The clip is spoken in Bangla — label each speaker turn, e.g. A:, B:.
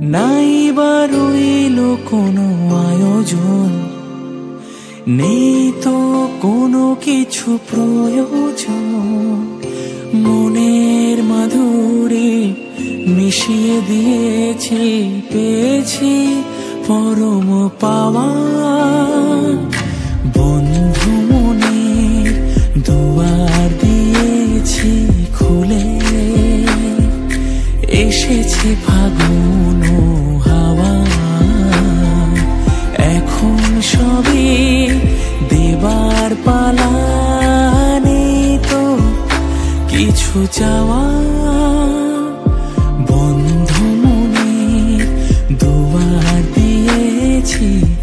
A: নাই বা রইল কোনো আয়োজন? নেই তো কোনো কিছু প্রয়োজন। মনের মাধুরী মিশিয়ে দিয়েছি, পেয়েছি পরম পাওয়া। বন্ধু মনের দুয়ার দিয়েছি খুলে। এসেছে ফাগুন এখন সবে দেবার পালা তো কিছু চাওয়া। বন্ধ মনে দুবার দিয়েছি।